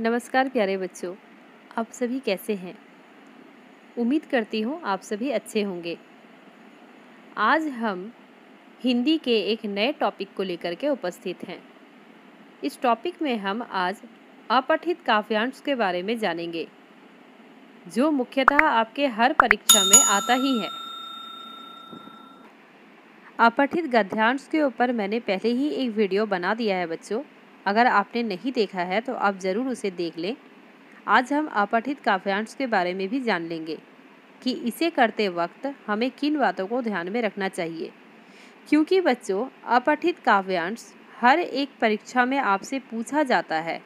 नमस्कार प्यारे बच्चों, आप सभी कैसे हैं? उम्मीद करती हूँ आप सभी अच्छे होंगे। आज हम हिंदी के एक नए टॉपिक को लेकर के उपस्थित हैं। इस टॉपिक में हम आज अपठित काव्यांश के बारे में जानेंगे, जो मुख्यतः आपके हर परीक्षा में आता ही है। अपठित गद्यांश के ऊपर मैंने पहले ही एक वीडियो बना दिया है बच्चों। अगर आपने नहीं देखा है तो आप ज़रूर उसे देख लें। आज हम अपठित काव्यांश के बारे में भी जान लेंगे कि इसे करते वक्त हमें किन बातों को ध्यान में रखना चाहिए। क्योंकि बच्चों अपठित काव्यांश हर एक परीक्षा में आपसे पूछा जाता है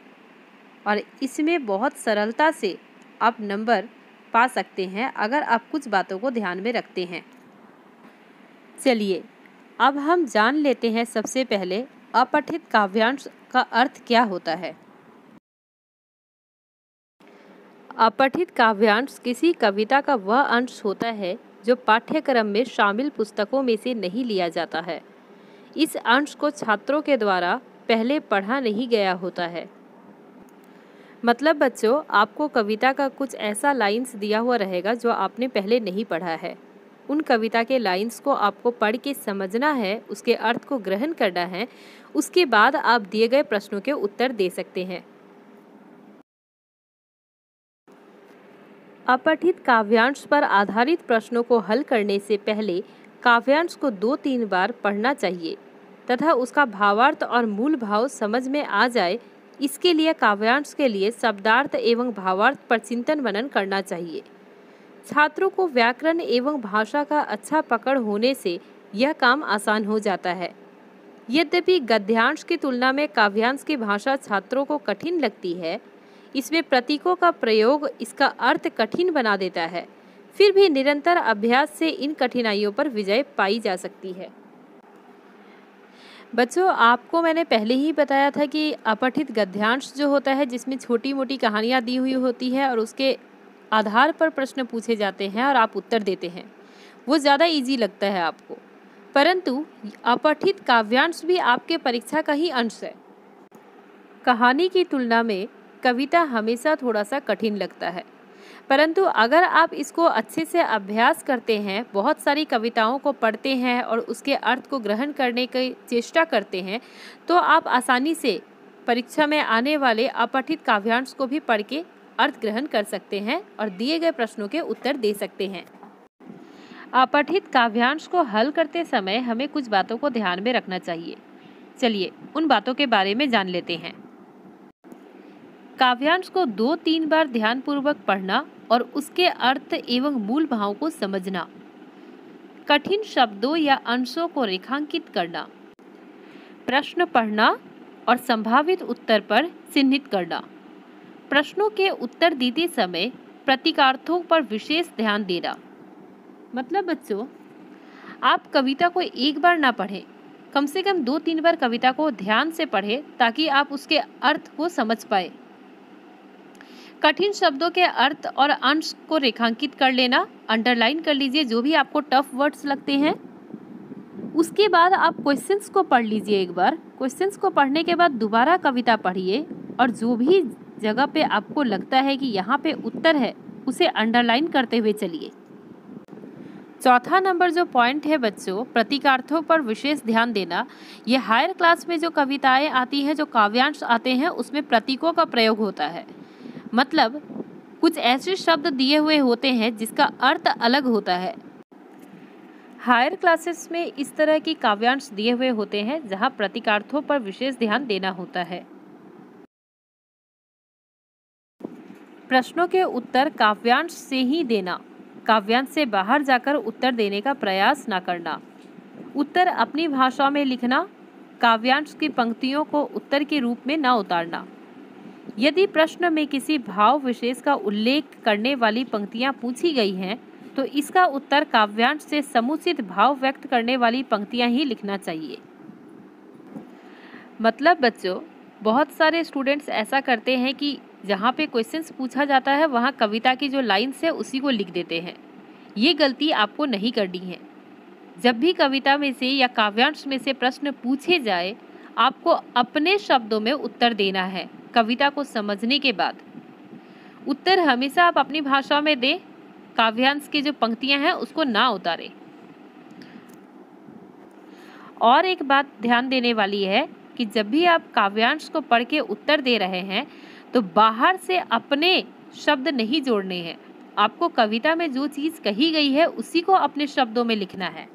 और इसमें बहुत सरलता से आप नंबर पा सकते हैं अगर आप कुछ बातों को ध्यान में रखते हैं। चलिए, अब हम जान लेते हैं सबसे पहले अपठित काव्यांश का अर्थ क्या होता है? अपठित काव्यांश किसी कविता का वह अंश होता है जो पाठ्यक्रम में शामिल पुस्तकों में से नहीं लिया जाता है। इस अंश को छात्रों के द्वारा पहले पढ़ा नहीं गया होता है। मतलब बच्चों, आपको कविता का कुछ ऐसा लाइंस दिया हुआ रहेगा जो आपने पहले नहीं पढ़ा है। उन कविता के लाइंस को आपको पढ़ के समझना है, उसके अर्थ को ग्रहण करना है, उसके बाद आप दिए गए प्रश्नों के उत्तर दे सकते हैं। अपठित काव्यांश पर आधारित प्रश्नों को हल करने से पहले काव्यांश को दो तीन बार पढ़ना चाहिए, तथा उसका भावार्थ और मूल भाव समझ में आ जाए, इसके लिए काव्यांश के लिए शब्दार्थ एवं भावार्थ पर चिंतन मनन करना चाहिए। छात्रों को व्याकरण एवं भाषा का अच्छा पकड़ होने से यह काम आसान हो जाता है। यद्यपि गद्यांश की तुलना में काव्यांश की भाषा छात्रों को कठिन लगती है, इसमें प्रतीकों का प्रयोग इसका अर्थ कठिन बना देता है, फिर भी निरंतर अभ्यास से इन कठिनाइयों पर विजय पाई जा सकती है। बच्चों, आपको मैंने पहले ही बताया था कि अपठित गद्यांश जो होता है, जिसमें छोटी मोटी कहानियाँ दी हुई होती है और उसके आधार पर प्रश्न पूछे जाते हैं और आप उत्तर देते हैं। वो ज़्यादा इजी लगता है आपको। परंतु, अपठित काव्यांश भी आपके परीक्षा का ही अंश है। कहानी की तुलना में कविता हमेशा थोड़ा सा कठिन लगता है। परंतु अगर आप इसको अच्छे से अभ्यास करते हैं, बहुत सारी कविताओं को पढ़ते हैं और उसके अर्थ को ग्रहण करने की चेष्टा करते हैं तो आप आसानी से परीक्षा में आने वाले अपठित काव्यांश को भी पढ़ के अर्थ ग्रहण कर सकते हैं और दिए गए प्रश्नों के उत्तर दे सकते हैं। अपठित काव्यांश को हल करते समय हमें कुछ बातों को ध्यान में रखना चाहिए। चलिए, उन बातों के बारे में जान लेते हैं। काव्यांश को दो तीन बार ध्यानपूर्वक पढ़ना और उसके अर्थ एवं मूल भाव को समझना। कठिन शब्दों या अंशों को रेखांकित करना। प्रश्न पढ़ना और संभावित उत्तर पर चिन्हित करना। प्रश्नों के उत्तर देते समय प्रतीकार्थों पर विशेष ध्यान देना। मतलब बच्चों, आप कविता को एक बार ना पढ़ें। कम से कम दो तीन बार कविता को ध्यान से पढ़ें ताकि आप उसके अर्थ को समझ पाए। कठिन शब्दों के अर्थ और अंश को रेखांकित कर लेना, अंडरलाइन कर लीजिए जो भी आपको टफ वर्ड्स लगते हैं। उसके बाद आप क्वेश्चंस को पढ़ लीजिए एक बार। क्वेश्चंस को पढ़ने के बाद दोबारा कविता पढ़िए और जो भी जगह पे आपको लगता है कि यहाँ पे उत्तर है, उसे अंडरलाइन करते हुए चलिए। चौथा नंबर जो पॉइंट है बच्चों, प्रतीकार्थों पर विशेष ध्यान देना। ये हायर क्लास में जो कविताएँ आती हैं, जो काव्यांश आते हैं, उसमें प्रतीकों का प्रयोग होता है। मतलब कुछ ऐसे शब्द दिए हुए होते हैं जिसका अर्थ अलग होता है। हायर क्लासेस में इस तरह की काव्यांश दिए हुए होते हैं, जहाँ प्रतीकार्थों पर विशेष ध्यान देना होता है। प्रश्नों के उत्तर काव्यांश से ही देना, काव्यांश से बाहर जाकर उत्तर देने का प्रयास न करना। उत्तर अपनी भाषा में लिखना, काव्यांश की पंक्तियों को उत्तर के रूप में न उतारना। यदि प्रश्न में किसी भाव विशेष का उल्लेख करने वाली पंक्तियाँ पूछी गई हैं तो इसका उत्तर काव्यांश से समुचित भाव व्यक्त करने वाली पंक्तियाँ ही लिखना चाहिए। मतलब बच्चों, बहुत सारे स्टूडेंट्स ऐसा करते हैं कि जहाँ पे क्वेश्चंस पूछा जाता है, वहाँ कविता की जो लाइन्स है, उसी को लिख देते हैं। ये गलती आपको नहीं करनी है। जब भी कविता में से या काव्यांश में से प्रश्न पूछे जाए, आपको अपने शब्दों में उत्तर देना है, कविता को समझने के बाद। उत्तर हमेशा आप अपनी भाषा में दें, काव्यांश की जो पंक्तियाँ हैं, उसको ना उतारें। और एक बात ध्यान देने वाली है कि जब भी आप काव्यांश को पढ़ के उत्तर दे रहे हैं तो बाहर से अपने शब्द नहीं जोड़ने हैं। आपको कविता में जो चीज़ कही गई है, उसी को अपने शब्दों में लिखना है।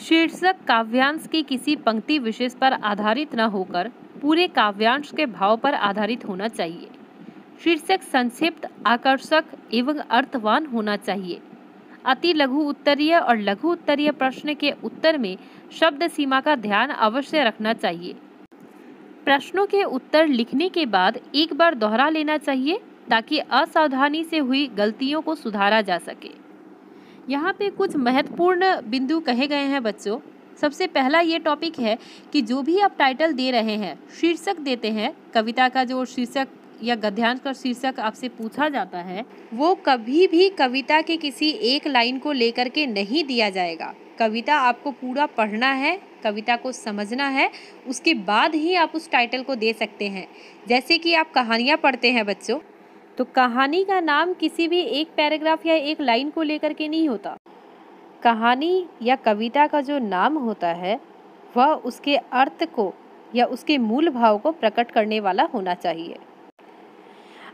शीर्षक, काव्यांश की किसी पंक्ति विशेष पर आधारित न होकर पूरे काव्यांश के भाव पर आधारित होना चाहिए। शीर्षक, संक्षिप्त, आकर्षक एवं अर्थवान होना चाहिए। अति लघु उत्तरीय और लघु उत्तरीय प्रश्न के उत्तर में शब्द सीमा का ध्यान अवश्य रखना चाहिए। प्रश्नों के उत्तर लिखने के बाद एक बार दोहरा लेना चाहिए ताकि असावधानी से हुई गलतियों को सुधारा जा सके। यहाँ पे कुछ महत्वपूर्ण बिंदु कहे गए हैं बच्चों। सबसे पहला ये टॉपिक है कि जो भी आप टाइटल दे रहे हैं, शीर्षक देते हैं, कविता का जो शीर्षक या गद्यांश का शीर्षक आपसे पूछा जाता है, वो कभी भी कविता के किसी एक लाइन को लेकर के नहीं दिया जाएगा। कविता आपको पूरा पढ़ना है कविता को समझना है, उसके बाद ही आप उस टाइटल को दे सकते हैं। जैसे कि आप कहानियाँ पढ़ते हैं बच्चों। तो कहानी का नाम किसी भी एक पैराग्राफ या एक लाइन को लेकर के नहीं होता। कहानी या कविता का जो नाम होता है, वह उसके अर्थ को या उसके मूल भाव को प्रकट करने वाला होना चाहिए।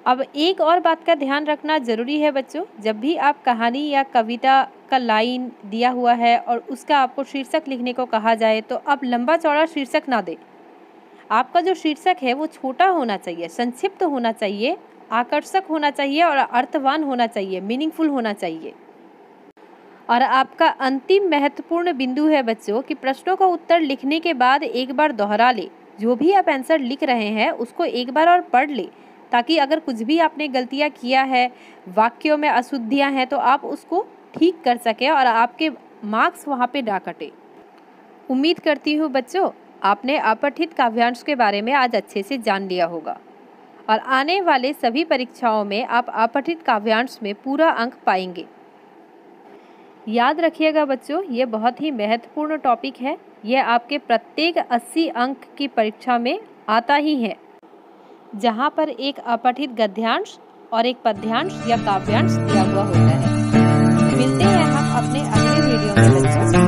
अब एक और बात का ध्यान रखना ज़रूरी है बच्चों। जब भी आप कहानी या कविता का लाइन दिया हुआ है और उसका आपको शीर्षक लिखने को कहा जाए तो आप लंबा चौड़ा शीर्षक ना दें। आपका जो शीर्षक है वो छोटा होना चाहिए, संक्षिप्त होना चाहिए, आकर्षक होना चाहिए और अर्थवान होना चाहिए मीनिंगफुल होना चाहिए। और आपका अंतिम महत्वपूर्ण बिंदु है बच्चों कि प्रश्नों का उत्तर लिखने के बाद एक बार दोहरा ले। जो भी आप आंसर लिख रहे हैं, उसको एक बार और पढ़ ले, ताकि अगर कुछ भी आपने गलतियाँ किया है, वाक्यों में अशुद्धियाँ हैं तो आप उसको ठीक कर सकें और आपके मार्क्स वहाँ पे ना कटे। उम्मीद करती हूँ बच्चों, आपने अपठित काव्यांश के बारे में आज अच्छे से जान लिया होगा। और आने वाले सभी परीक्षाओं में आप अपठित काव्यांश में पूरा अंक पाएँगे। याद रखिएगा बच्चों, ये बहुत ही महत्वपूर्ण टॉपिक है। यह आपके प्रत्येक 80 अंक की परीक्षा में आता ही है। जहाँ पर एक अपठित गद्यांश और एक पद्यांश या काव्यांश दिया हुआ होता है। अपने अगले वीडियो में